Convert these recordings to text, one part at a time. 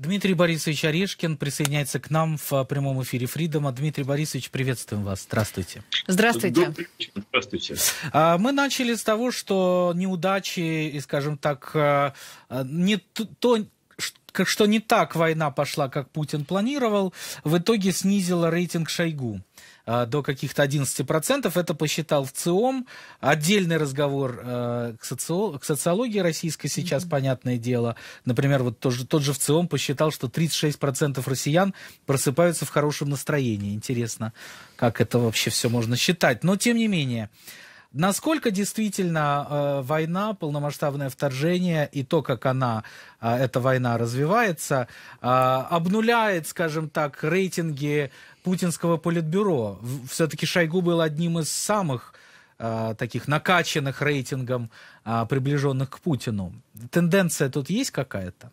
Дмитрий Борисович Орешкин присоединяется к нам в прямом эфире Фридома. Дмитрий Борисович, приветствуем вас. Здравствуйте. Здравствуйте. Здравствуйте. А, мы начали с того, что неудачи и, скажем так, а, не то, что не так война пошла, как Путин планировал, в итоге снизила рейтинг Шойгу. А, до каких-то 11%. Это посчитал в ЦИОМ. Отдельный разговор э, к, соци... к социологии российской сейчас, mm-hmm. понятное дело. Например, вот тот же, тот же в ЦИОМ посчитал, что 36% россиян просыпаются в хорошем настроении. Интересно, как это вообще все можно считать. Но, тем не менее, Насколько действительно э, война, полномасштабное вторжение и то, как она, э, эта война развивается, э, обнуляет, скажем так, рейтинги путинского политбюро. Все-таки Шойгу был одним из самых э, таких накачанных рейтингом, э, приближенных к Путину. Тенденция тут есть какая-то?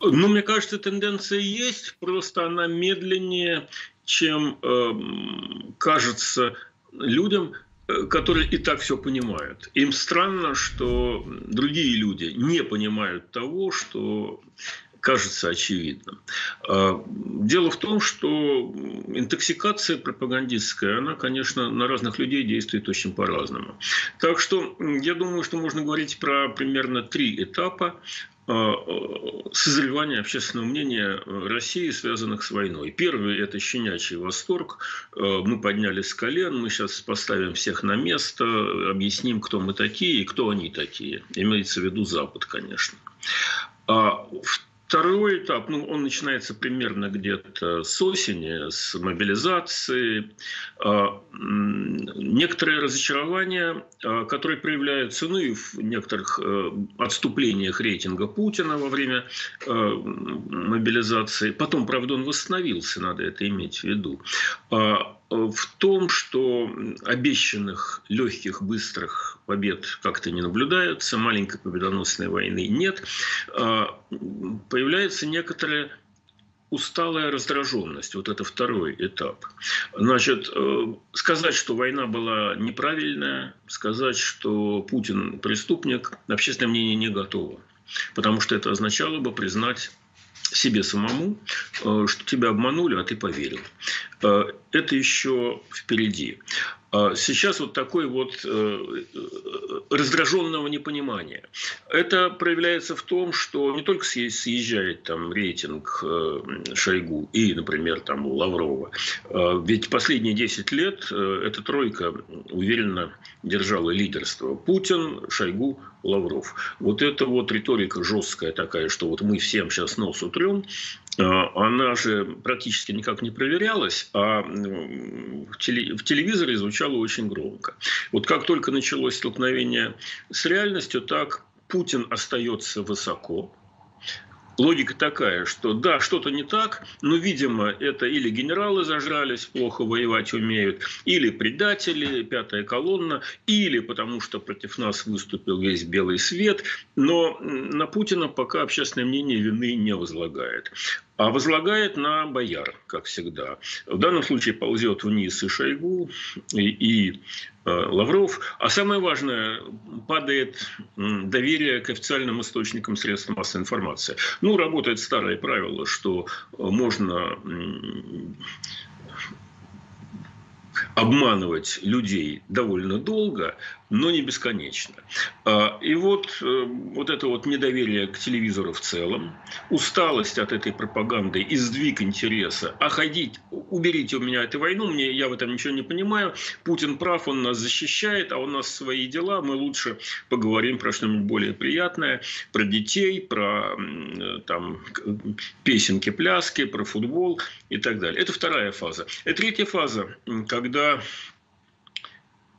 Ну, мне кажется, тенденция есть, просто она медленнее, чем э, кажется людям, которые и так все понимают. Им странно, что другие люди не понимают того, что кажется очевидным. А, дело в том, что интоксикация пропагандистская, она, конечно, на разных людей действует очень по-разному. Так что я думаю, что можно говорить про примерно три этапа созревания общественного мнения России, связанных с войной. Первый – это щенячий восторг. А, мы поднялись с колен, мы сейчас поставим всех на место, объясним, кто мы такие и кто они такие. Имеется в виду Запад, конечно. Второй этап, ну, он начинается примерно где-то с осени, с мобилизации. А, некоторые разочарования, а, которые проявляются ну, и в некоторых э, отступлениях рейтинга Путина во время э, мобилизации. Потом, правда, он восстановился, надо это иметь в виду. В том, что обещанных легких, быстрых побед как-то не наблюдается, маленькой победоносной войны нет, а, появляется некоторая усталая раздраженность. Вот это второй этап. Значит, э, сказать, что война была неправильная, сказать, что Путин преступник, общественное мнение не готово. Потому что это означало бы признать себе самому, э, что тебя обманули, а ты поверил. Э, это еще впереди. А сейчас вот такой вот э, раздраженного непонимания. Это проявляется в том, что не только съезжает там рейтинг Шойгу и, например, там Лаврова. Ведь последние 10 лет эта тройка уверенно держала лидерство. Путин, Шойгу, Лавров. Вот эта вот риторика жесткая такая, что вот мы всем сейчас нос утрем, а, она же практически никак не проверялась, а в телевизоре звучало очень громко. Вот как только началось столкновение с реальностью, так Путин остается высоко, логика такая, что да, что-то не так, но, видимо, это или генералы зажрались, плохо воевать умеют, или предатели, пятая колонна, или потому что против нас выступил весь белый свет, но на Путина пока общественное мнение вины не возлагает а возлагает на бояр, как всегда. В данном случае ползет вниз и Шойгу, и, и э, Лавров. А самое важное, падает доверие к официальным источникам средств массовой информации. Ну, работает старое правило, что можно обманывать людей довольно долго, но не бесконечно. А, и вот, э, вот это вот недоверие к телевизору в целом, усталость от этой пропаганды и сдвиг интереса, а ходить, уберите у меня эту войну, мне, я в этом ничего не понимаю, Путин прав, он нас защищает, а у нас свои дела, мы лучше поговорим про что-нибудь более приятное, про детей, про там, песенки, пляски, про футбол и так далее. Это вторая фаза. И третья фаза, когда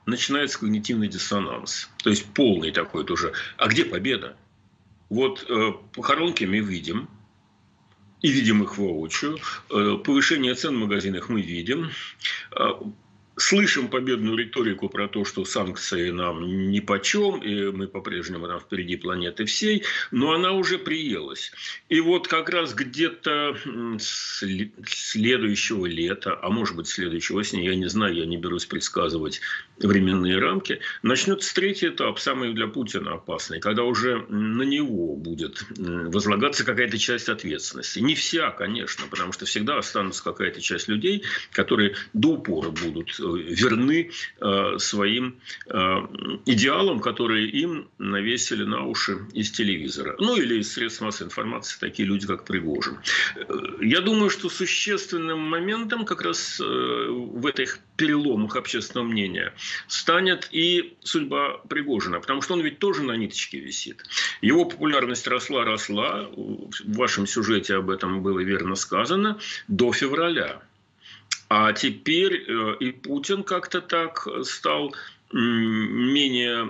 начинается когнитивный диссонанс. То есть полный такой тоже. А где победа? Вот э, похоронки мы видим, и видим их воочию. Э, повышение цен в магазинах мы видим. Слышим победную риторику про то, что санкции нам ни по чем, и мы по-прежнему там впереди планеты всей, но она уже приелась. И вот как раз где-то следующего лета, а может быть следующего осени, я не знаю, я не берусь предсказывать временные рамки, начнется третий этап, самый для Путина опасный, когда уже на него будет возлагаться какая-то часть ответственности. Не вся, конечно, потому что всегда останутся какая-то часть людей, которые до упора будут верны э, своим э, идеалам, которые им навесили на уши из телевизора. Ну, или из средств массовой информации, такие люди, как Пригожин. Э, я думаю, что существенным моментом как раз в этих переломах общественного мнения станет и судьба Пригожина, потому что он ведь тоже на ниточке висит. Его популярность росла-росла, в вашем сюжете об этом было верно сказано, до февраля. А теперь э, и Путин как-то так стал менее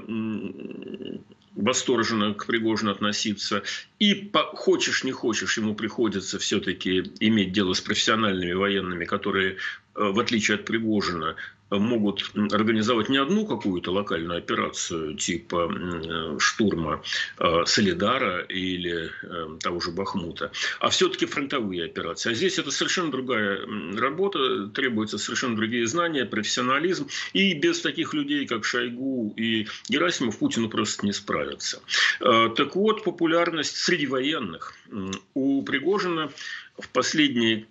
восторженно к Пригожину относиться. И хочешь не хочешь, ему приходится все-таки иметь дело с профессиональными военными, которые, э, в отличие от Пригожина, могут организовать не одну какую-то локальную операцию типа э, штурма э, Солидара или э, того же Бахмута, а все-таки фронтовые операции. А здесь это совершенно другая работа, требуются совершенно другие знания, профессионализм. И без таких людей, как Шойгу и Герасимов, Путину просто не справится. Так вот, популярность среди военных у Пригожина в последние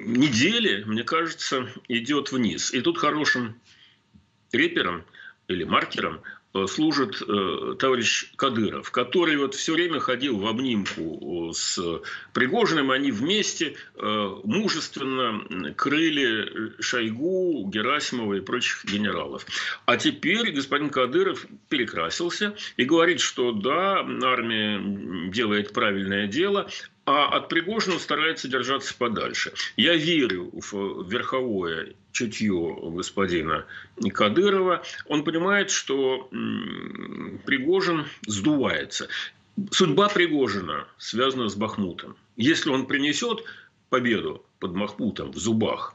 недели, мне кажется, идет вниз. И тут хорошим репером или маркером служит э, товарищ Кадыров, который вот все время ходил в обнимку с Пригожиным, они вместе э, мужественно крыли Шойгу, Герасимова и прочих генералов. А теперь господин Кадыров перекрасился и говорит, что да, армия делает правильное дело, а от Пригожина старается держаться подальше. Я верю в верховое чутье господина Кадырова. Он понимает, что Пригожин сдувается. Судьба Пригожина связана с Бахмутом. Если он принесет победу под Махмутом в зубах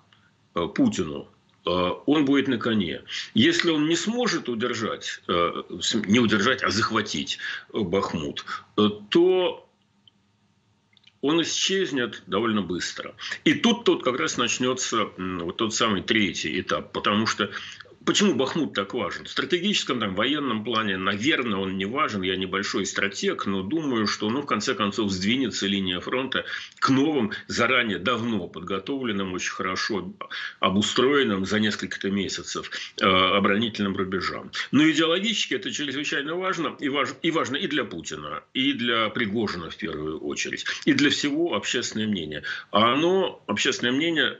э, Путину, э, он будет на коне. Если он не сможет удержать, э, не удержать, а захватить Бахмут, то он исчезнет довольно быстро. И тут, тут как раз начнется вот тот самый третий этап, потому что Почему Бахмут так важен? В стратегическом, там, военном плане, наверное, он не важен. Я небольшой стратег, но думаю, что, ну, в конце концов, сдвинется линия фронта к новым, заранее, давно подготовленным, очень хорошо обустроенным за несколько месяцев э, оборонительным рубежам. Но идеологически это чрезвычайно важно и, важ, и важно и для Путина, и для Пригожина в первую очередь, и для всего общественного мнения. А оно, общественное мнение,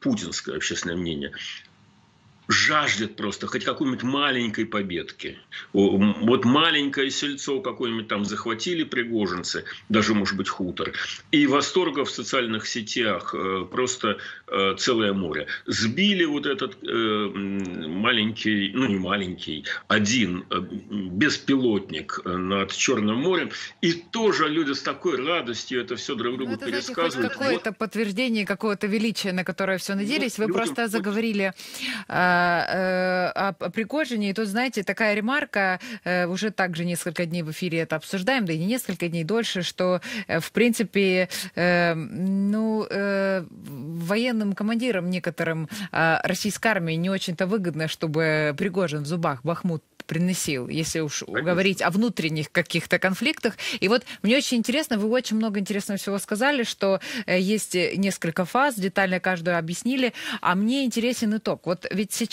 путинское общественное мнение, жаждет просто хоть какой-нибудь маленькой победки. Вот маленькое сельцо какое-нибудь там захватили пригожинцы, даже, может быть, хутор. И восторга в социальных сетях э, просто э, целое море. Сбили вот этот э, маленький, ну не маленький, один беспилотник над Черным морем. И тоже люди с такой радостью это все друг другу ну, это, пересказывают. Знаете, какое-то вот. подтверждение какого-то величия, на которое все надеялись. Вы просто заговорили Э, о, о Пригожине. И тут, знаете, такая ремарка, э, уже также несколько дней в эфире это обсуждаем, да и не несколько дней дольше, что, э, в принципе, ну, военным командирам некоторым российской армии не очень-то выгодно, чтобы Пригожин в зубах Бахмут приносил, если уж Конечно. говорить о внутренних каких-то конфликтах. И вот мне очень интересно, вы очень много интересного всего сказали, что э, есть несколько фаз, детально каждую объяснили, а мне интересен итог. Вот ведь сейчас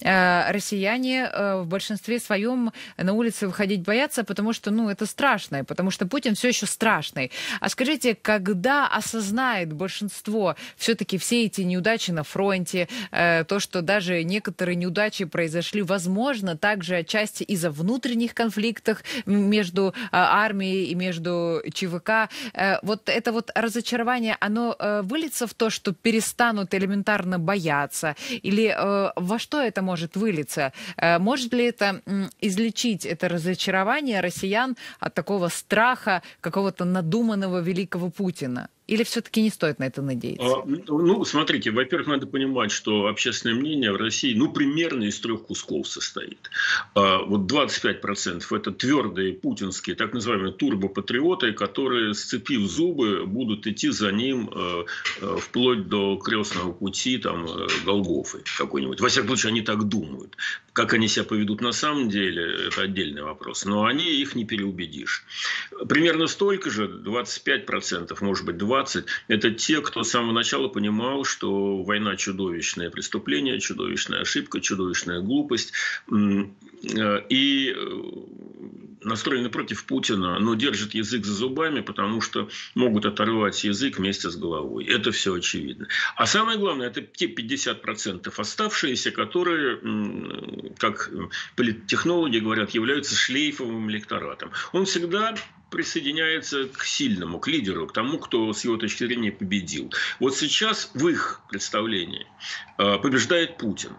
э, россияне э, в большинстве своем на улице выходить боятся, потому что, ну, это страшно, потому что Путин все еще страшный. А скажите, когда осознает большинство все-таки все эти неудачи на фронте, э, то, что даже некоторые неудачи произошли, возможно, также отчасти из-за внутренних конфликтов между а, армией и между ЧВК. Э, вот это вот разочарование, оно э, выльется в то, что перестанут элементарно бояться? Или э, во что это может вылиться? Может ли это излечить это разочарование россиян от такого страха какого-то надуманного великого Путина? Или все-таки не стоит на это надеяться? А, ну, смотрите, во-первых, надо понимать, что общественное мнение в России, ну, примерно из трех кусков состоит. А, вот 25% это твердые путинские, так называемые турбопатриоты, которые, сцепив зубы, будут идти за ним э, э, вплоть до крестного пути, там, э, Голгофы какой-нибудь. Во всяком случае, они так думают. Как они себя поведут на самом деле, это отдельный вопрос. Но они их не переубедишь. Примерно столько же, 25%, может быть, 20%, это те, кто с самого начала понимал, что война чудовищное преступление, чудовищная ошибка, чудовищная глупость. Э, и э, настроены против Путина, но держат язык за зубами, потому что могут оторвать язык вместе с головой. Это все очевидно. А самое главное, это те 50% оставшиеся, которые, как политтехнологи говорят, являются шлейфовым электоратом. Он всегда присоединяется к сильному, к лидеру, к тому, кто с его точки зрения победил. Вот сейчас в их представлении э, побеждает Путин.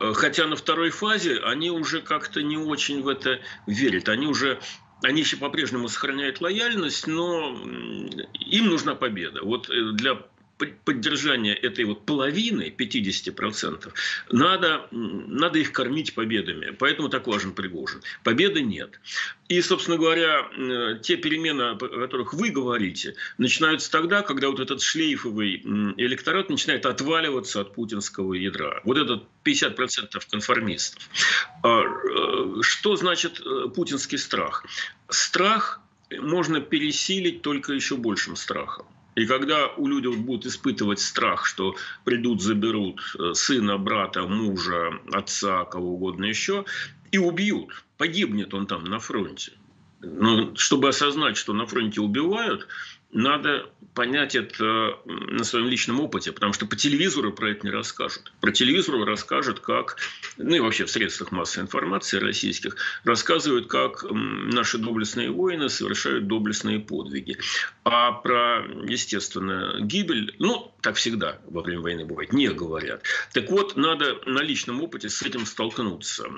Э, хотя на второй фазе они уже как-то не очень в это верят. Они уже они еще по-прежнему сохраняют лояльность, но им нужна победа. Вот э, для поддержания этой вот половины, 50%, надо, надо их кормить победами. Поэтому так важен Пригожин. Победы нет. И, собственно говоря, те перемены, о которых вы говорите, начинаются тогда, когда вот этот шлейфовый электорат начинает отваливаться от путинского ядра. Вот этот 50% конформистов. А, э, что значит э, путинский страх? Страх можно пересилить только еще большим страхом. И когда у людей будут испытывать страх, что придут, заберут э, сына, брата, мужа, отца, кого угодно еще, и убьют, погибнет он там на фронте. Но чтобы осознать, что на фронте убивают, надо понять это на своем личном опыте, потому что по телевизору про это не расскажут. Про телевизору расскажут, как, ну и вообще в средствах массовой информации российских, рассказывают, как наши доблестные воины совершают доблестные подвиги. А про, естественно, гибель, ну, так всегда во время войны бывает, не говорят. Так вот, надо на личном опыте с этим столкнуться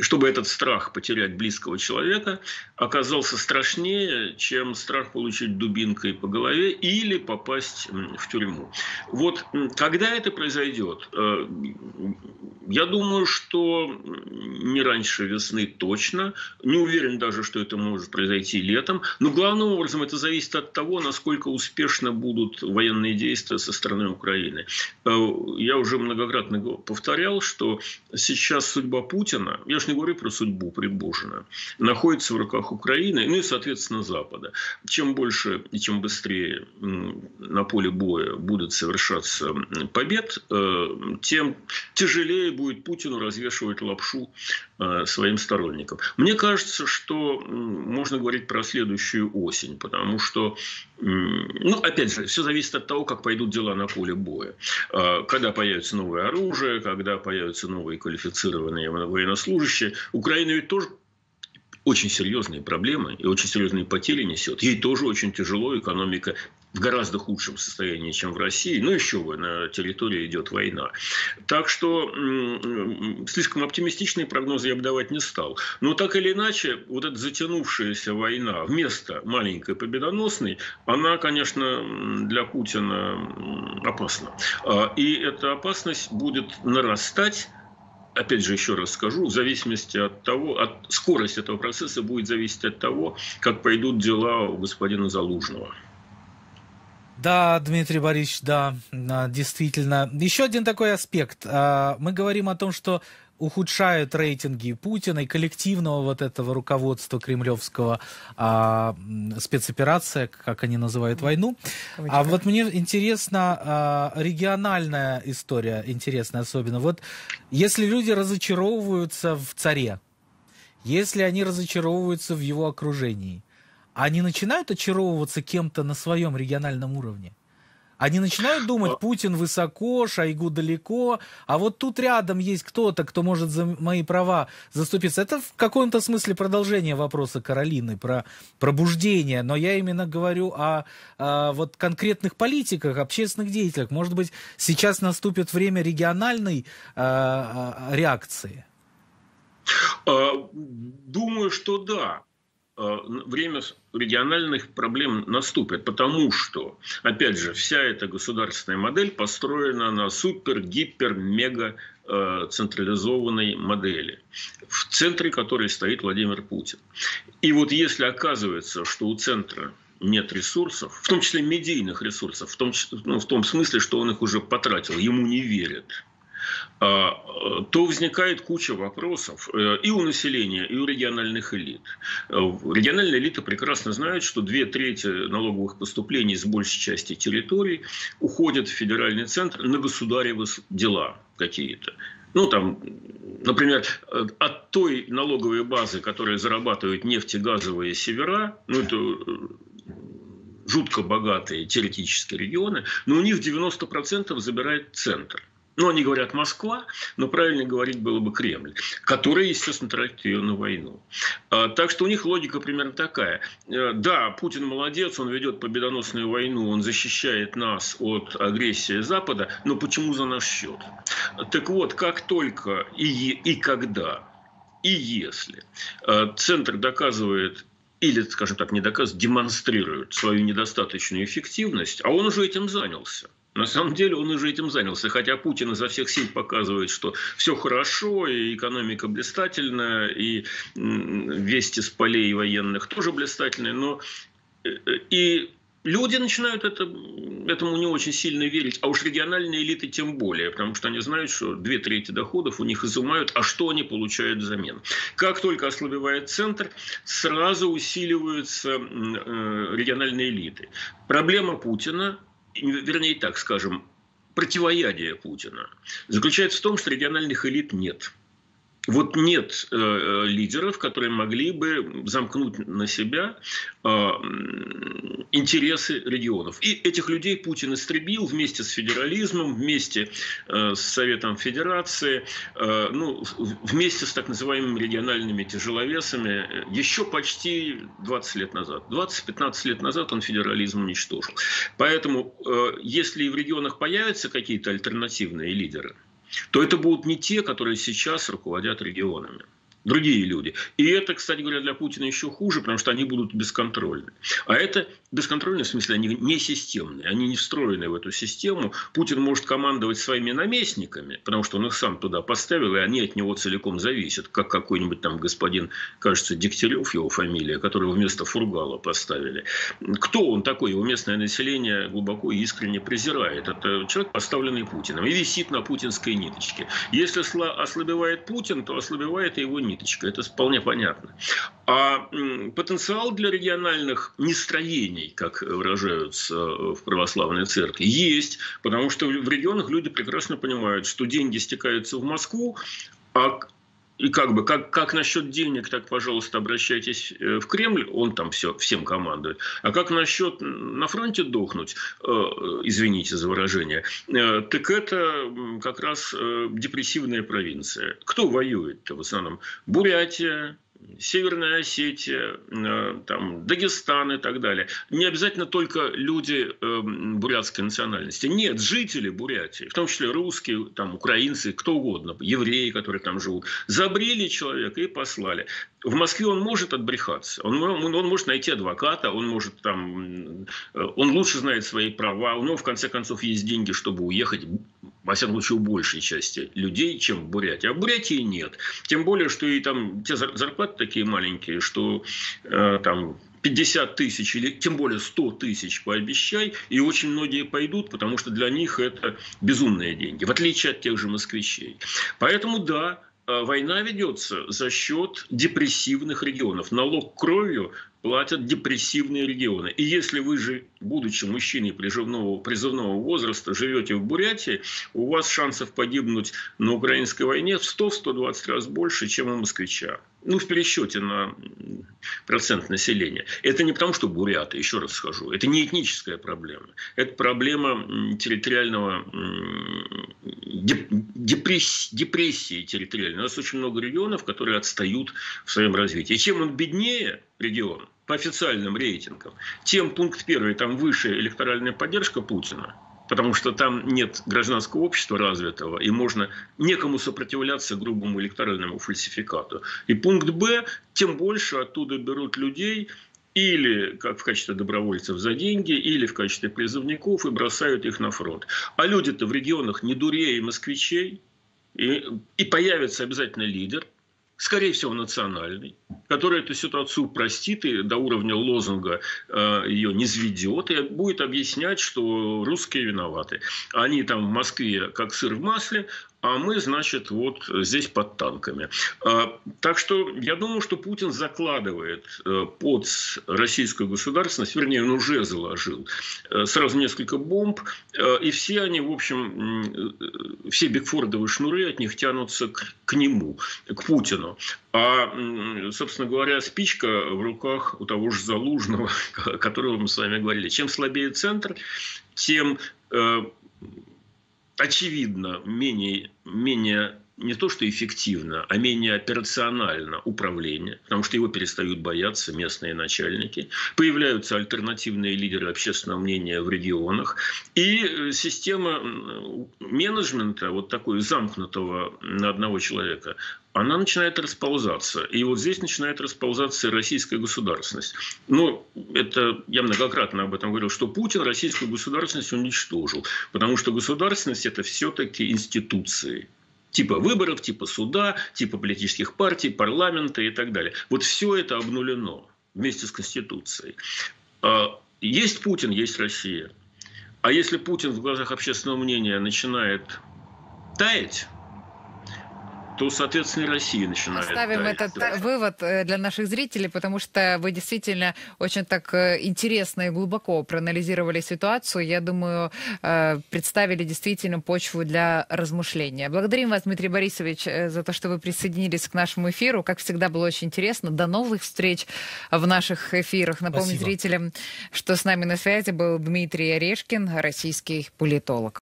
чтобы этот страх потерять близкого человека оказался страшнее, чем страх получить дубинкой по голове или попасть в тюрьму. Вот когда это произойдет, э, я думаю, что не раньше весны точно. Не уверен даже, что это может произойти летом. Но главным образом это зависит от того, насколько успешно будут военные действия со стороны Украины. Э, я уже многократно повторял, что сейчас судьба Путина, я же не говорю про судьбу Пригожина, находится в руках Украины, ну и, соответственно, Запада. Чем больше и чем быстрее на поле боя будут совершаться побед, э, тем тяжелее будет Путину развешивать лапшу э, своим сторонникам. Мне кажется, что можно говорить про следующую осень, потому что, ну, опять же, все зависит от того, как пойдут дела на поле боя. Э, когда появится новое оружие, когда появятся новые квалифицированные военнослужащие, случае Украина ведь тоже очень серьезные проблемы и очень серьезные потери несет. Ей тоже очень тяжело, экономика в гораздо худшем состоянии, чем в России. Ну, еще бы, на территории идет война. Так что слишком оптимистичные прогнозы я бы давать не стал. Но так или иначе, вот эта затянувшаяся война вместо маленькой победоносной, она, конечно, для Путина опасна. А, и эта опасность будет нарастать опять же, еще раз скажу, в зависимости от того, от скорости этого процесса будет зависеть от того, как пойдут дела у господина Залужного. Да, Дмитрий Борисович, да, действительно. Еще один такой аспект. А, мы говорим о том, что ухудшают рейтинги Путина и коллективного вот этого руководства кремлевского а, спецоперация, как они называют войну. А вот мне интересна а, региональная история, интересная особенно. Вот если люди разочаровываются в царе, если они разочаровываются в его окружении, они начинают очаровываться кем-то на своем региональном уровне? Они начинают думать, Путин высоко, Шойгу далеко, а вот тут рядом есть кто-то, кто может за мои права заступиться. Это в каком-то смысле продолжение вопроса Каролины про пробуждение, но я именно говорю о, о вот конкретных политиках, общественных деятелях. Может быть, сейчас наступит время региональной э, реакции? Думаю, что да. Время региональных проблем наступит, потому что, опять же, вся эта государственная модель построена на супер, гипер, мега централизованной модели, в центре которой стоит Владимир Путин. И вот если оказывается, что у центра нет ресурсов, в том числе медийных ресурсов, в том, ну, в том смысле, что он их уже потратил, ему не верят, то возникает куча вопросов э, и у населения, и у региональных элит. Э, региональные элиты прекрасно знают, что две трети налоговых поступлений с большей части территорий уходят в федеральный центр на государевы дела какие-то. Ну, там, например, э, от той налоговой базы, которая зарабатывает нефтегазовые севера, ну, это жутко богатые теоретические регионы, но у них 90% забирает центр. Ну, они говорят Москва, но правильно говорить было бы Кремль, который, естественно, тратит ее на войну. А, так что у них логика примерно такая. Э, да, Путин молодец, он ведет победоносную войну, он защищает нас от агрессии Запада, но почему за наш счет? Так вот, как только и, и когда, и если э, Центр доказывает или, скажем так, не доказывает, демонстрирует свою недостаточную эффективность, а он уже этим занялся. На самом деле он уже этим занялся, хотя Путин изо всех сил показывает, что все хорошо, и экономика блистательная, и вести с полей военных тоже блистательные, но э, э, и Люди начинают это, этому не очень сильно верить, а уж региональные элиты тем более, потому что они знают, что две трети доходов у них изымают, а что они получают взамен. Как только ослабевает центр, сразу усиливаются э, региональные элиты. Проблема Путина, вернее так скажем, противоядие Путина заключается в том, что региональных элит нет – вот нет э, э, лидеров, которые могли бы замкнуть на себя э, интересы регионов. И этих людей Путин истребил вместе с федерализмом, вместе э, с Советом Федерации, э, ну, вместе с так называемыми региональными тяжеловесами еще почти 20 лет назад. 20-15 лет назад он федерализм уничтожил. Поэтому, э, если в регионах появятся какие-то альтернативные лидеры – то это будут не те, которые сейчас руководят регионами другие люди. И это, кстати говоря, для Путина еще хуже, потому что они будут бесконтрольны. А это бесконтрольные, в смысле, они не системные, они не встроены в эту систему. Путин может командовать своими наместниками, потому что он их сам туда поставил, и они от него целиком зависят, как какой-нибудь там господин, кажется, Дегтярев, его фамилия, которого вместо Фургала поставили. Кто он такой? Его местное население глубоко и искренне презирает. Это человек, поставленный Путиным, и висит на путинской ниточке. Если ослабевает Путин, то ослабевает и его ниточка. Это вполне понятно. А потенциал для региональных нестроений, как выражаются в православной церкви, есть. Потому что в регионах люди прекрасно понимают, что деньги стекаются в Москву, а и как бы, как, как насчет денег, так, пожалуйста, обращайтесь э, в Кремль, он там все, всем командует. А как насчет на фронте дохнуть, э, извините за выражение, э, так это как раз депрессивная провинция. Кто воюет-то в основном? Бурятия, Северная Осетия, э, там, Дагестан и так далее. Не обязательно только люди э, бурятской национальности. Нет, жители Бурятии, в том числе русские, там, украинцы, кто угодно, евреи, которые там живут, забрили человека и послали. В Москве он может отбрехаться, он, он, он может найти адвоката, он может там, э, он лучше знает свои права, у него в конце концов есть деньги, чтобы уехать, во всяком случае у большей части людей, чем в Бурятии. А в Бурятии нет. Тем более, что и там те зарплаты такие маленькие, что э, там 50 тысяч или тем более 100 тысяч пообещай, и очень многие пойдут, потому что для них это безумные деньги, в отличие от тех же москвичей. Поэтому да, Э, война ведется за счет депрессивных регионов. Налог кровью платят депрессивные регионы. И если вы же, будучи мужчиной призывного, призывного возраста, живете в Бурятии, у вас шансов погибнуть на украинской войне в 100-120 раз больше, чем у москвича ну, в пересчете на процент населения. Это не потому, что буряты, еще раз скажу, это не этническая проблема. Это проблема территориального депрессии, депрессии территориальной. У нас очень много регионов, которые отстают в своем развитии. И чем он беднее, регион, по официальным рейтингам, тем пункт первый, там выше электоральная поддержка Путина – потому что там нет гражданского общества развитого, и можно некому сопротивляться грубому электоральному фальсификату. И пункт Б, тем больше оттуда берут людей, или как в качестве добровольцев за деньги, или в качестве призывников и бросают их на фронт. А люди-то в регионах не дурее москвичей, и, и появится обязательно лидер – скорее всего, национальный, который эту ситуацию упростит и до уровня лозунга э, ее не сведет и будет объяснять, что русские виноваты. Они там в Москве как сыр в масле, а мы, значит, вот здесь под танками. А, так что я думаю, что Путин закладывает э, под российскую государственность, вернее, он уже заложил э, сразу несколько бомб, э, и все они, в общем, все Бигфордовые шнуры от них тянутся к, к нему, к Путину. А, собственно говоря, спичка в руках у того же Залужного, которого мы с вами говорили. Чем слабее центр, тем очевидно, менее, менее не то что эффективно, а менее операционально управление, потому что его перестают бояться местные начальники, появляются альтернативные лидеры общественного мнения в регионах, и э, система менеджмента, вот такой замкнутого на одного человека, она начинает расползаться. И вот здесь начинает расползаться российская государственность. Ну, это я многократно об этом говорил, что Путин российскую государственность уничтожил. Потому что государственность – это все-таки институции. Типа выборов, типа суда, типа политических партий, парламента и так далее. Вот все это обнулено вместе с Конституцией. А, есть Путин, есть Россия. А если Путин в глазах общественного мнения начинает таять, то, соответственно, и Россия начинает. Оставим таять. этот вывод э, для наших зрителей, потому что вы действительно очень так э, интересно и глубоко проанализировали ситуацию. Я думаю, э, представили действительно почву для размышления. Благодарим вас, Дмитрий Борисович, за то, что вы присоединились к нашему эфиру. Как всегда, было очень интересно. До новых встреч в наших эфирах. Напомню Спасибо. зрителям, что с нами на связи был Дмитрий Орешкин, российский политолог.